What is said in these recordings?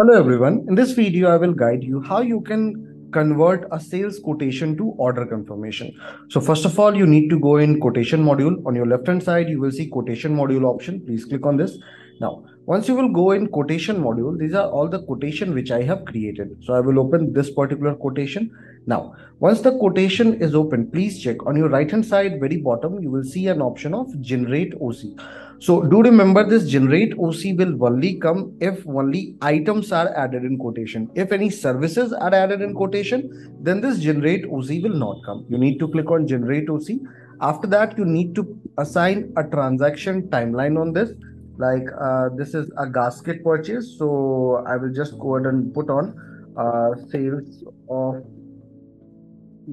Hello everyone. In this video, I will guide you how you can convert a sales quotation to order confirmation. So first of all, you need to go in quotation module. On your left hand side, you will see quotation module option. Please click on this. Now, once you will go in quotation module, these are all the quotation which I have created. So I will open this particular quotation. Now, once the quotation is open, please check on your right hand side, very bottom, you will see an option of generate OC. So do remember this generate OC will only come if only items are added in quotation. If any services are added in quotation, then this generate OC will not come. You need to click on generate OC. After that, you need to assign a transaction timeline on this. Like uh, this is a gasket purchase. So I will just go ahead and put on uh, sales of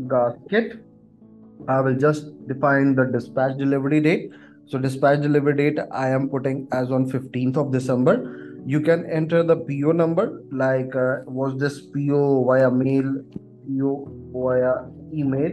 gasket. I will just define the dispatch delivery date so dispatch delivery date I am putting as on 15th of December. You can enter the PO number like uh, was this PO via mail, PO via email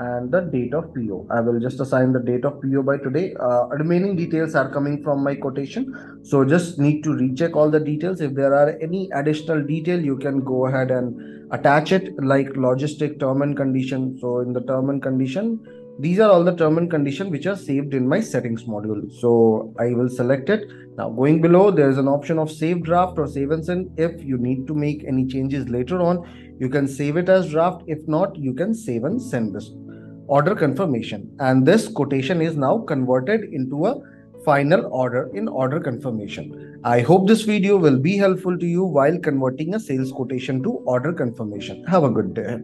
and the date of PO. I will just assign the date of PO by today. Uh, remaining details are coming from my quotation. So just need to recheck all the details. If there are any additional detail, you can go ahead and attach it like logistic term and condition. So in the term and condition, these are all the term and condition which are saved in my settings module so i will select it now going below there is an option of save draft or save and send if you need to make any changes later on you can save it as draft if not you can save and send this order confirmation. And this quotation is now converted into a final order in order confirmation. I hope this video will be helpful to you while converting a sales quotation to order confirmation. Have a good day